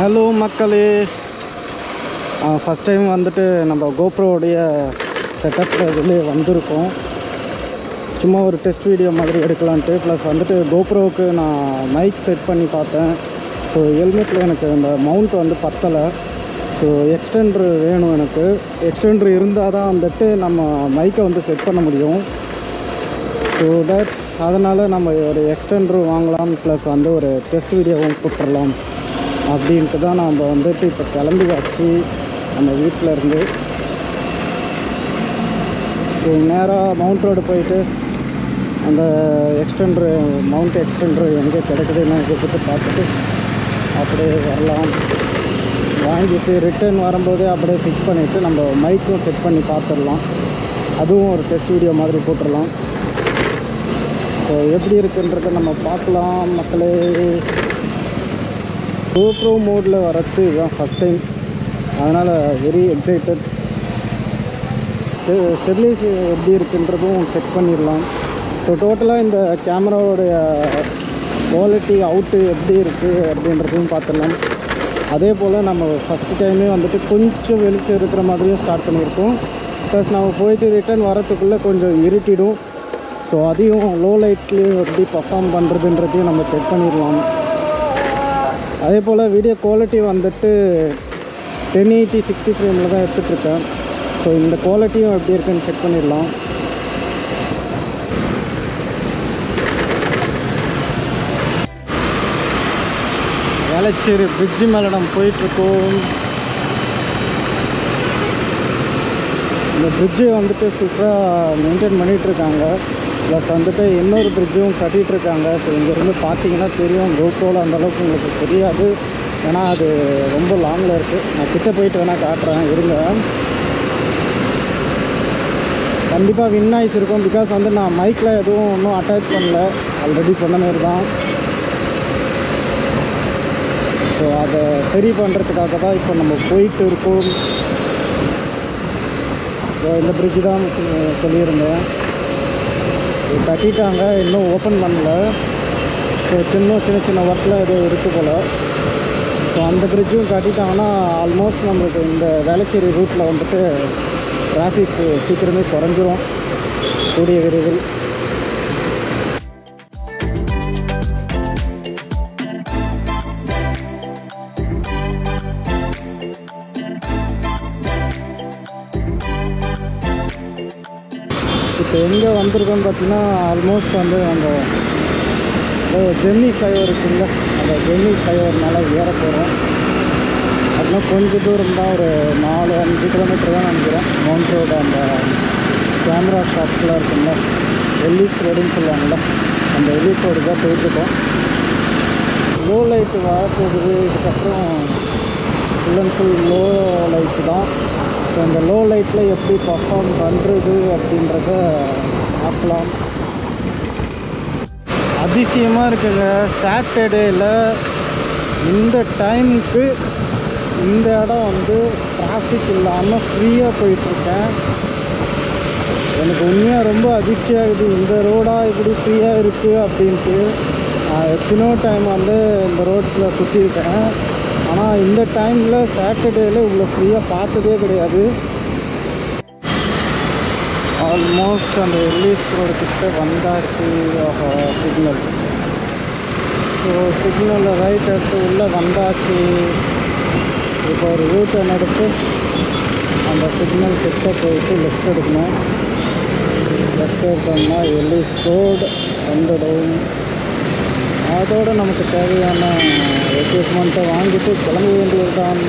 Hello மக்களே. First time வந்துட்டு நம்ம கோப்ரோடைய செட்டப்பில் வெளியே வந்திருக்கோம். சும்மா ஒரு டெஸ்ட் வீடியோ மாதிரி எடுக்கலான்ட்டு. ப்ளஸ் வந்துட்டு கோப்ரோவுக்கு நான் மைக் செட் பண்ணி பார்த்தேன். ஸோ ஹெல்மெட்டில் எனக்கு அந்த மவுண்ட் வந்து பத்தலை. ஸோ எக்ஸ்டெண்டர் வேணும் எனக்கு. எக்ஸ்டெண்டர் இருந்தால் தான் வந்துட்டு நம்ம மைக்கை வந்து செட் பண்ண முடியும். ஸோ தட் அதனால் நம்ம ஒரு எக்ஸ்டெண்டர் வாங்கலாம். ப்ளஸ் வந்து ஒரு டெஸ்ட் வீடியோவும் போட்டுடலாம் அப்படின்ட்டு தான் நம்ம வந்துட்டு இப்போ கிளம்பி வச்சு நம்ம வீட்டில் இருந்து இப்போ நேராக மவுண்ட் ரோடு போயிட்டு அந்த எக்ஸ்டெண்டர் மவுண்ட் எக்ஸ்டெண்டர் எங்கே கிடைக்குதுன்னு எடுத்துட்டு பார்த்துட்டு அப்படியே வரலாம். வாங்கிட்டு ரிட்டர்ன் வரும்போதே அப்படியே ஃபிக்ஸ் பண்ணிவிட்டு நம்ம மைக்கும் செட் பண்ணி பார்த்துடலாம். அதுவும் ஒரு டெஸ்ட் வீடியோ மாதிரி போட்டுடலாம். ஸோ எப்படி இருக்குன்றதை நம்ம பார்க்கலாம் மக்களே. கோப்ரோ மோடில் வரத்து இதுதான் ஃபஸ்ட் டைம் அதனால் வெரி எக்ஸைட்டட் ஸ்டெபிலைஸ் எப்படி இருக்குன்றதும் செக் பண்ணிடலாம். ஸோ டோட்டலாக இந்த கேமராவோடைய குவாலிட்டி அவுட்டு எப்படி இருக்குது அப்படின்றதையும் பார்த்துடலாம். அதே போல் நம்ம ஃபஸ்ட்டு டைமே வந்துட்டு கொஞ்சம் வெளிச்சம் இருக்கிற மாதிரியும் ஸ்டார்ட் பண்ணியிருக்கோம். ப்ளஸ் நம்ம போயிட்டு ரிட்டர்ன் வரத்துக்குள்ளே கொஞ்சம் இருட்டிடும். ஸோ அதையும் லோ லைட்லேயும் எப்படி பர்ஃபார்ம் பண்ணுறதுன்றதையும் நம்ம செக் பண்ணிடலாம். அதே போல் வீடியோ குவாலிட்டி வந்துட்டு டென் எயிட்டி சிக்ஸ்டி ஃப்ரேமில் தான் எடுத்துகிட்ருக்கேன் ஸோ இந்த குவாலிட்டியும் எப்படி இருக்குன்னு செக் பண்ணிடலாம். வேளச்சேரி பிரிட்ஜு மேலே நம்ம போயிட்டுருக்கோம். இந்த பிரிட்ஜு வந்துட்டு சூப்பராக மெயின்டைன் பண்ணிகிட்ருக்காங்க ப்ளஸ் வந்துட்டு இன்னொரு பிரிட்ஜும் கட்டிகிட்ருக்காங்க ஸோ இங்கேருந்து பார்த்தீங்கன்னா தெரியும். ரோட்டோவில் அந்தளவுக்கு உங்களுக்கு தெரியாது. ஏன்னா அது ரொம்ப லாங்கில் இருக்குது நான் கிட்ட போயிட்டு வேணால் காட்டுறேன். இருங்க. கண்டிப்பாக வின் ஆய்ஸ் இருக்கும் பிகாஸ் வந்து நான் மைக்கில் எதுவும் இன்னும் அட்டாச் பண்ணல. ஆல்ரெடி சொன்ன மாரி தான். ஸோ அதை சரி பண்ணுறதுக்காக தான் இப்போ நம்ம போயிட்டு இருக்கோம். ஸோ இந்த பிரிட்ஜு தான் சொல்லியிருந்தேன். கட்டிட்டாங்க இன்னும் ஓப்பன் பண்ணல. ஸோ சின்ன சின்ன சின்ன ஒர்க்கில் எதுவும் இருக்குது போல். ஸோ அந்த பிரிட்ஜும் கட்டிட்டாங்கன்னா ஆல்மோஸ்ட் நம்மளுக்கு இந்த வேளச்சேரி ரூட்டில் வந்துட்டு டிராஃபிக் சீக்கிரமே குறைஞ்சிரும். கூடிய விரைவில். எங்கே வந்திருக்கோன்னு பார்த்தீங்கன்னா ஆல்மோஸ்ட் வந்து அந்த ஜெம்மி ஃப்ளைஓவர் இருக்குல்ல அந்த ஜெம்மி ஃப்ளைஓவர் மேலே ஏற போகிறோம் அதெல்லாம் கொஞ்சம் தூரம் தான் ஒரு நாலு அஞ்சு கிலோமீட்டர் தான் நினைக்கிறேன். மவுண்ட் ரோடு அந்த கேமரா ஷாப்ஸ்லாம் இருக்குல்ல எல்லிஸ் ரோடுன்னு சொல்லுவாங்கள்ல அந்த எல்லிஸ் ரோடு தான் போயிட்டுருக்கோம். லோ லைட்டு வரப்போகுது இதுக்கப்புறம் full and full low light தான். ஸோ இந்த லோ லைட்டில் எப்படி பர்ஃபார்ம் பண்ணுறது அப்படின்றத பார்க்கலாம். அதிசயமாக இருக்குங்க. சாட்டர்டேயில் இந்த டைமுக்கு இந்த இடம் வந்து டிராஃபிக் இல்லாமல் ஃப்ரீயாக போயிட்டுருக்கேன். எனக்கு உண்மையாக ரொம்ப அதிர்ச்சியாகுது இந்த ரோடாக இப்படி ஃப்ரீயாக இருக்குது அப்படின்ட்டு. நான் எத்தனையோ டைம் வந்து இந்த ரோட்ஸில் சுற்றிருக்கேன் ஆனால் இந்த டைமில் சாட்டர்டேயில் இவ்வளோ ஃப்ரீயாக பார்த்ததே கிடையாது. ஆல்மோஸ்ட் அந்த எல்லிஸ் ரோடு கிட்ட வந்தாச்சு சிக்னல் ஸோ சிக்னலில் ரைட் எடுத்து உள்ளே வந்தாச்சு. இப்போ ஒரு ரூட்டை எடுத்து அந்த சிக்னல் கிட்ட போயிட்டு லெஃப்ட் எடுக்கணும். லெஃப்ட் எடுத்தோம்னா எல்லிஸ் ரோடு வந்துடும் அதோடு நமக்கு தேவையான எக்யூப்மெண்ட்டை வாங்கிட்டு கிளம்ப வேண்டியது தான்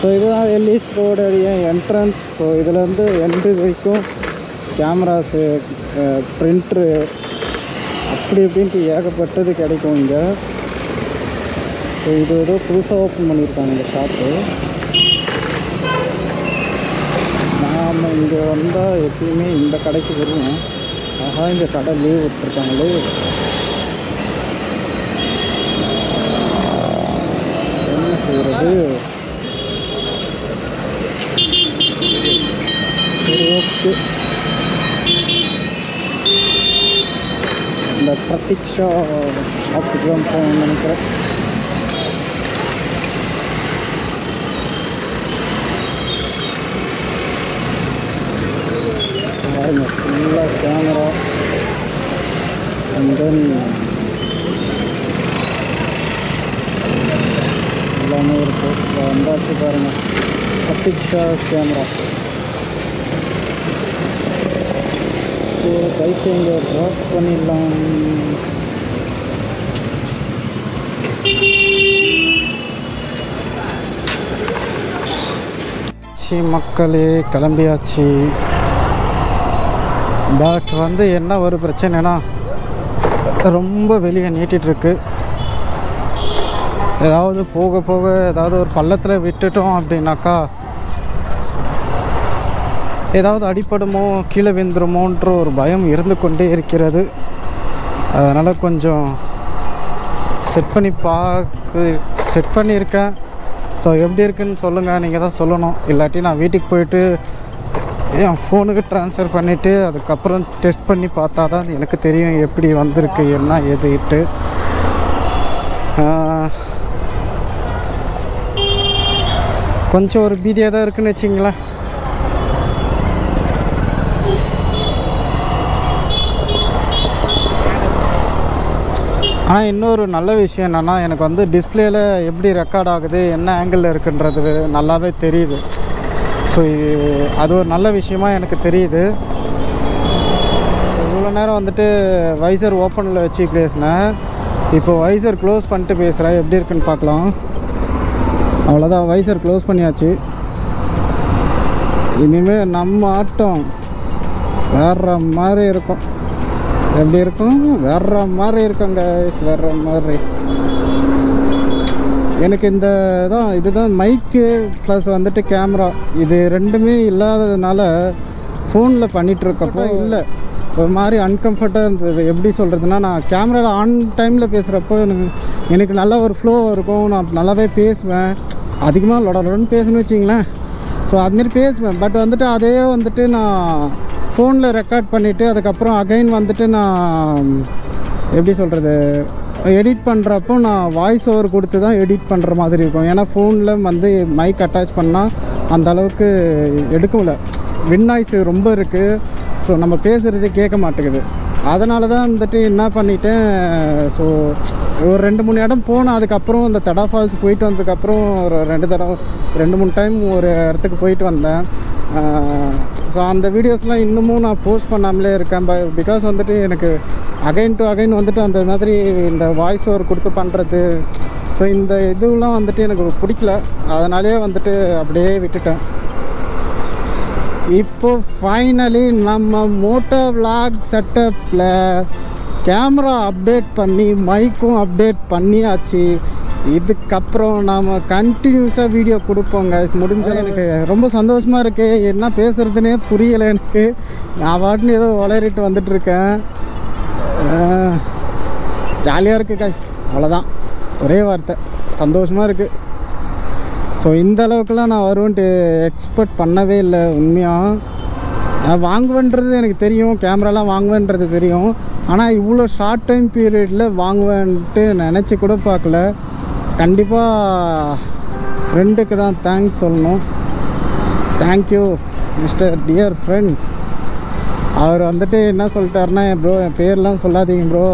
ஸோ இதுதான் எல்லிஸ் ரோடுடைய என்ட்ரன்ஸ் ஸோ இதுலேருந்து என்ட்ரி வரைக்கும் கேமராஸு ப்ரிண்ட்ரு அப்படி இப்படின்ட்டு ஏகப்பட்டது கிடைக்கும் இங்கே. ஸோ இது ஏதோ புதுசாக ஓப்பன் பண்ணியிருக்காங்க இந்த ஷாப்பு நாம் இங்கே வந்தால் எப்பயுமே இந்த கடைக்கு வருவோம். ஆஹா இந்த கடை லீவ் விட்டுருக்காங்களே. picture of the compound Minecraft. full of camera and then எல்லாமே இருக்கும் அந்த பாருங்க பப்ளிக் ஷார்ட் கேமரா பைக்கை இங்கே ட்ராப் பண்ணிடலாம். சி மக்களே கிளம்பியாச்சு. பட் வந்து என்ன ஒரு பிரச்சனைனா ரொம்ப வெளியே நீட்டிகிட்ருக்கு ஏதாவது போக போக ஏதாவது ஒரு பள்ளத்தில் விட்டுட்டோம் அப்படின்னாக்கா ஏதாவது அடிப்படுமோ கீழே விழுந்துருமோன்ற ஒரு பயம் இருந்து கொண்டே இருக்கிறது. அதனால் கொஞ்சம் செட் பண்ணி பார்க்கு செட் பண்ணியிருக்கேன். ஸோ எப்படி இருக்குன்னு சொல்லுங்கள் நீங்கள் தான் சொல்லணும். இல்லாட்டி நான் வீட்டுக்கு போயிட்டு என் ஃபோனுக்கு ட்ரான்ஸ்ஃபர் பண்ணிவிட்டு அதுக்கப்புறம் டெஸ்ட் பண்ணி பார்த்தா தான் எனக்கு தெரியும் எப்படி வந்திருக்கு என்ன எதுட்டு கொஞ்சம் ஒரு பீதியாக தான் இருக்குன்னு வச்சிங்களேன். ஆனால் இன்னொரு நல்ல விஷயம் என்னென்னா எனக்கு வந்து டிஸ்பிளேயில் எப்படி ரெக்கார்ட் ஆகுது என்ன ஆங்கிளில் இருக்குன்றது நல்லாவே தெரியுது. ஸோ இது அது ஒரு நல்ல விஷயமா எனக்கு தெரியுது. இவ்வளோ நேரம் வந்துட்டு வைசர் ஓப்பனில் வச்சு பேசினேன். இப்போ வைசர் க்ளோஸ் பண்ணிட்டு பேசுகிறேன் எப்படி இருக்குன்னு பார்க்கலாம். அவ்வளோதான் வைசர் க்ளோஸ் பண்ணியாச்சு. இனிமேல் நம்ம ஆட்டம் வேற மாதிரி இருக்கும். எப்படி இருக்கும்? வேற மாதிரி இருக்குங்க வேற மாதிரி. எனக்கு இந்த தான் இதுதான் மைக்கு ப்ளஸ் வந்துட்டு கேமரா இது ரெண்டுமே இல்லாததுனால ஃபோனில் பண்ணிகிட்ருக்கப்போ இல்லை. ஒரு மாதிரி அன்கம்ஃபர்ட்டாக இருந்தது. எப்படி சொல்கிறதுனா நான் கேமராவில் ஆன் டைமில் பேசுகிறப்போ எனக்கு எனக்கு நல்ல ஒரு ஃப்ளோ இருக்கும். நான் நல்லாவே பேசுவேன். அதிகமாக லொடலொடன்னு பேசணும்னு வச்சிங்களேன். ஸோ அதுமாரி பேசுவேன். பட் வந்துட்டு அதே வந்துட்டு நான் ஃபோனில் ரெக்கார்ட் பண்ணிவிட்டு அதுக்கப்புறம் அகைன் வந்துட்டு நான் எப்படி சொல்கிறது எடிட் பண்ணுறப்போ நான் வாய்ஸ் ஓவர் கொடுத்து தான் எடிட் பண்ணுற மாதிரி இருக்கும். ஏன்னா ஃபோனில் வந்து மைக் அட்டாச் பண்ணால் அந்த அளவுக்கு எடுக்கல வின் நாய்ஸ் ரொம்ப இருக்குது ஸோ நம்ம பேசுகிறது கேட்க மாட்டேங்குது. அதனால தான் வந்துட்டு என்ன பண்ணிட்டேன் ஸோ ஒரு ரெண்டு மூணு இடம் போனேன். அதுக்கப்புறம் இந்த தடா ஃபால்ஸ் போயிட்டு வந்ததுக்கப்புறம் ஒரு ரெண்டு தடவை ரெண்டு மூணு டைம் ஒரு இடத்துக்கு போயிட்டு வந்தேன். ஸோ அந்த வீடியோஸ்லாம் இன்னமும் நான் போஸ்ட் பண்ணாமலே இருக்கேன். பிகாஸ் வந்துட்டு எனக்கு அகைன் டு அகைன் வந்துட்டு அந்த மாதிரி இந்த வாய்ஸ் ஓவர் கொடுத்து பண்ணுறது ஸோ இந்த இதுவெலாம் வந்துட்டு எனக்கு பிடிக்கல. அதனாலே வந்துட்டு அப்படியே விட்டுட்டேன். இப்போ ஃபைனலி நம்ம மோட்டோ விளாக் செட்டப்பில் கேமரா அப்டேட் பண்ணி மைக்கும் அப்டேட் பண்ணியாச்சு. இதுக்கப்புறம் நாம் கண்டினியூஸாக வீடியோ கொடுப்போங்க முடிஞ்சால் எனக்கு ரொம்ப சந்தோஷமாக இருக்குது என்ன பேசுகிறதுனே புரியலை எனக்கு. நான் பாட்டுன்னு ஏதோ வளரிட்டு வந்துட்டுருக்கேன். ஜாலியாக இருக்குது காய்ஸ் அவ்வளோதான் ஒரே வார்த்தை. சந்தோஷமாக இருக்குது ஸோ இந்த அளவுக்குலாம் நான் வருவேன்ட்டு எக்ஸ்பெக்ட் பண்ணவே இல்லை உண்மையாக நான் வாங்குவேன்றது எனக்கு தெரியும். கேமராலாம் வாங்குவேன்றது தெரியும். ஆனால் இவ்வளோ ஷார்ட் டைம் பீரியடில் வாங்குவேன்ட்டு நினச்சி கூட பார்க்கல. கண்டிப்பாக ஃப்ரெண்டுக்கு தான் தேங்க்ஸ் சொல்லணும். Thank you mister dear friend அவர் வந்துட்டு என்ன சொல்லிட்டாருன்னா என் ப்ரோ என் பேர்லாம் சொல்லாதீங்க ப்ரோ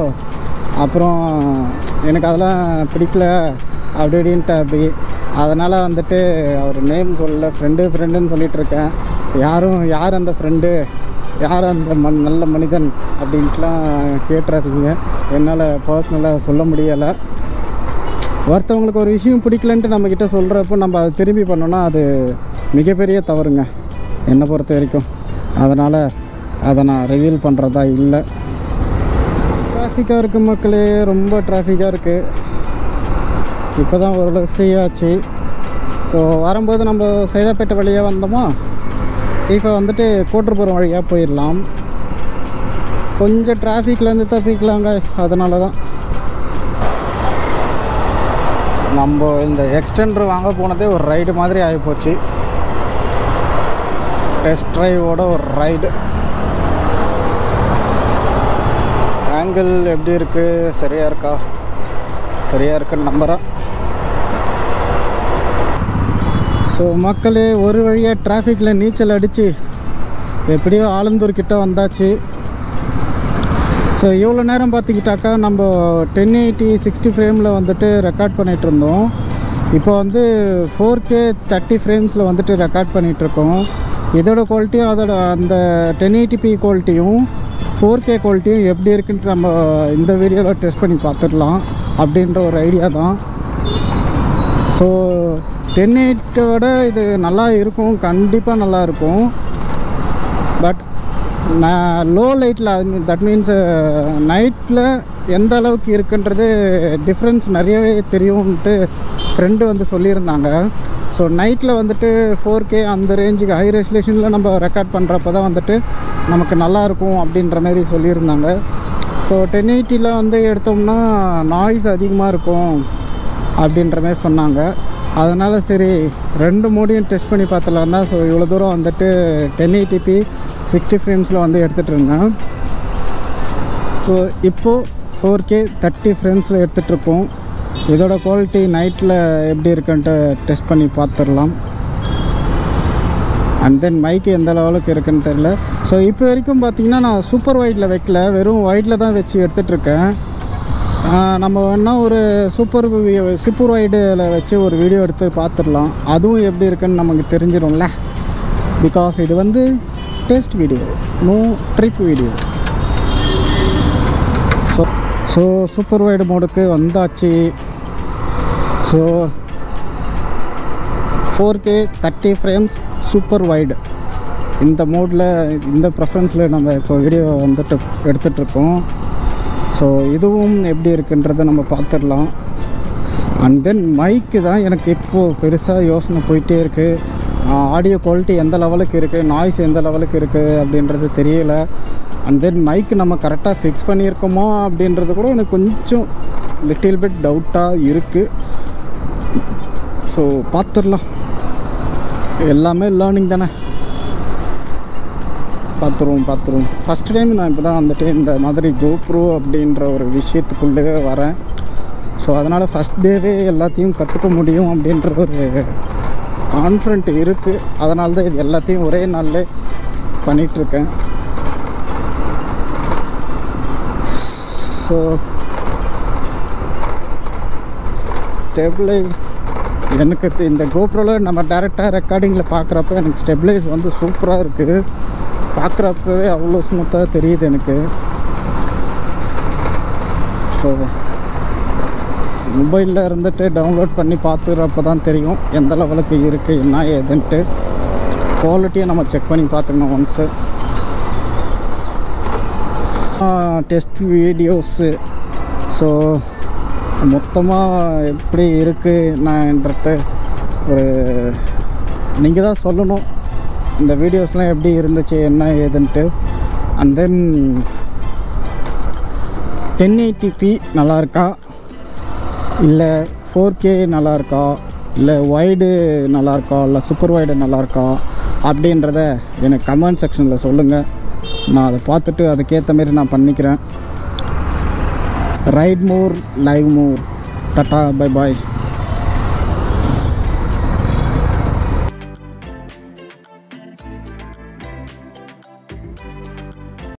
அப்புறம் எனக்கு அதெல்லாம் பிடிக்கல. அப்படி இப்படின்ட்டு அப்படி. அதனால் வந்துட்டு அவர் நேம் சொல்லல. ஃப்ரெண்டு ஃப்ரெண்டுன்னு சொல்லிகிட்ருக்கேன் இருக்கேன். யாரும் யார் அந்த ஃப்ரெண்டு யார் அந்த மண் நல்ல மனிதன்? அப்படின்ட்டுலாம் கேட்டுறாதீங்க. என்னால் பர்சனலாக சொல்ல முடியலை. ஒருத்தவங்களுக்கு ஒரு விஷயம் பிடிக்கலன்ட்டு நம்மக்கிட்ட சொல்கிறப்போ நம்ம அதை திரும்பி பண்ணோன்னா அது மிகப்பெரிய தவறுங்க என்னை பொறுத்த வரைக்கும். அதனால் அதை நான் ரிவீல் பண்ணுறதா இல்லை. டிராஃபிக்காக இருக்குது மக்களே ரொம்ப டிராஃபிக்காக இருக்குது இப்போ தான் ஓரளவு ஃப்ரீயாச்சு ஸோ வரும்போது நம்ம சைதாப்பேட்டை வழியாக வந்தோமா? இப்போ வந்துட்டு கோட்டர்புரம் வழியாக போயிடலாம். கொஞ்சம் டிராஃபிக்லேருந்து தப்பிக்கலாங்க அதனால தான் நம்ம இந்த எக்ஸ்டெண்டர் வாங்க போனதே ஒரு ரைடு மாதிரி ஆகிப்போச்சு டெஸ்ட் ட்ரைவோட ஒரு ரைடு ஆங்கிள் எப்படி இருக்குது சரியாக இருக்கா? சரியாக இருக்குன்னு நம்புகிறேன் ஸோ மக்களே ஒரு வழியாக டிராஃபிக்கில் நீச்சல் அடித்து எப்படியோ ஆலந்தூர் கிட்டே வந்தாச்சு. ஸோ இவ்வளோ நேரம் பார்த்துக்கிட்டாக்கா நம்ம டென் எயிட்டி சிக்ஸ்டி ஃப்ரேமில் வந்துட்டு ரெக்கார்ட் பண்ணிகிட்டு இருந்தோம் இப்போ வந்து ஃபோர் கே தேர்ட்டி ஃப்ரேம்ஸில் வந்துட்டு ரெக்கார்ட் பண்ணிகிட்ருக்கோம் இதோட குவாலிட்டியும் அதோட அந்த டென் எயிட்டிபி குவாலிட்டியும் ஃபோர் கே குவாலிட்டியும் எப்படி இருக்குன்ட்டு நம்ம இந்த வீடியோவில் டெஸ்ட் பண்ணி பார்த்துடலாம் அப்படின்ற ஒரு ஐடியா தான். ஸோ டென் எயிட்டோட இது நல்லா இருக்கும் கண்டிப்பாக நல்லா இருக்கும். பட் நான் லோ லைட்டில் தட் மீன்ஸ் நைட்டில் எந்த அளவுக்கு இருக்குன்றது டிஃப்ரென்ஸ் நிறையவே தெரியும்ன்ட்டு ஃப்ரெண்டு வந்து சொல்லியிருந்தாங்க. ஸோ நைட்டில் வந்துட்டு ஃபோர் கே அந்த ரேஞ்சுக்கு ஹை ரெசுலேஷனில் நம்ம ரெக்கார்ட் பண்ணுறப்ப தான் வந்துட்டு நமக்கு நல்லா இருக்கும் அப்படின்ற மாதிரி சொல்லியிருந்தாங்க. ஸோ டென் எயிட்டியில் வந்து எடுத்தோம்னா நாய்ஸ் அதிகமாக இருக்கும் அப்படின்ற மாதிரி சொன்னாங்க. அதனால் சரி ரெண்டு மோடியும் டெஸ்ட் பண்ணி பார்த்துலாம் தான். ஸோ இவ்வளோ தூரம் வந்துட்டு டென் எயிட்டிபி சிக்ஸ்டி ஃப்ரேம்ஸில் வந்து எடுத்துகிட்டு இருந்தேன். ஸோ இப்போது ஃபோர் கே தேர்ட்டி ஃப்ரேம்ஸில் எடுத்துகிட்ருக்கோம் இதோட குவாலிட்டி நைட்டில் எப்படி இருக்குன்ட்டு டெஸ்ட் பண்ணி பார்த்துடலாம். அண்ட் தென் மைக்கு எந்த லெவலுக்கு இருக்குன்னு தெரில ஸோ இப்போ வரைக்கும் பார்த்தீங்கன்னா நான் சூப்பர் ஒயிட்டில் வைக்கல. வெறும் ஒயிட்டில் தான் வச்சு எடுத்துகிட்ருக்கேன் நம்ம வேணால் ஒரு சூப்பர் சூப்பர் வைடில் வச்சு ஒரு வீடியோ எடுத்து பார்த்துடலாம் அதுவும் எப்படி இருக்குன்னு நமக்கு தெரிஞ்சிடும்ல. பிகாஸ் இது வந்து test video no trip video so so super wide மோடுக்கு வந்தாச்சு. So four K thirty frames super wide இந்த மோடில் இந்த ப்ரெஃபரன்ஸில் நம்ம இப்போ வீடியோ வந்துட்டு எடுத்துகிட்ருக்கோம் ஸோ இதுவும் எப்படி இருக்குன்றதை நம்ம பார்த்துடலாம். அண்ட் தென் மைக்கு தான் எனக்கு இப்போது பெருசாக யோசனை போயிட்டே இருக்குது ஆடியோ குவாலிட்டி எந்த லெவலுக்கு இருக்குது நாய்ஸ் எந்த லெவலுக்கு இருக்குது அப்படின்றது தெரியல. அண்ட் தென் மைக்கு நம்ம கரெக்டாக ஃபிக்ஸ் பண்ணியிருக்கோமா அப்படின்றது கூட எனக்கு கொஞ்சம் லிட்டில் பிட் டவுட்டாக இருக்குது ஸோ பார்த்துடலாம். எல்லாமே லேர்னிங் தானே. பார்த்துருவோம் பார்த்துருவோம் ஃபஸ்ட் டைம் நான் இப்போ தான் வந்துட்டு இந்த மாதிரி கோப்ரோ அப்படின்ற ஒரு விஷயத்துக்குள்ளே வரேன். ஸோ அதனால் ஃபஸ்ட் டேவே எல்லாத்தையும் கற்றுக்க முடியும் அப்படின்ற ஒரு கான்ஃபிடென்ட் இருக்குது அதனால தான் இது எல்லாத்தையும் ஒரே நாளில் பண்ணிகிட்ருக்கேன் ஸோ ஸ்டெபிளைஸ் எனக்கு இந்த கோப்ரோவில் நம்ம டேரெக்டாக ரெக்கார்டிங்கில் பார்க்குறப்ப எனக்கு ஸ்டெபிளைஸ் வந்து சூப்பராக இருக்குது பார்க்குறப்பவே அவ்வளோ ஸ்மூத்தாக தெரியுது எனக்கு. ஸோ மொபைலில் இருந்துட்டு டவுன்லோட் பண்ணி பார்த்துக்கிறப்ப தான் தெரியும் எந்த லெவலுக்கு இருக்குது என்ன ஏதுன்ட்டு. குவாலிட்டியை நம்ம செக் பண்ணி பார்த்துக்கணும் ஒன்ஸு டெஸ்ட் வீடியோஸு ஸோ மொத்தமாக எப்படி இருக்குது நான்ன்றத ஒரு நீங்கள் தான் சொல்லணும். இந்த வீடியோஸ்லாம் எப்படி இருந்துச்சு என்ன ஏதுன்ட்டு. And then ten eighty p P நல்லாயிருக்கா இல்லை ஃபோர் கே நல்லா இருக்கா இல்லை வைடு நல்லாயிருக்கா இல்லை சூப்பர் ஒய்டு நல்லாயிருக்கா அப்படின்றத எனக்கு கமெண்ட் செக்ஷனில் சொல்லுங்கள் நான் அதை பார்த்துட்டு அதுக்கேற்ற மாரி நான் பண்ணிக்கிறேன். Right more live more tata bye bye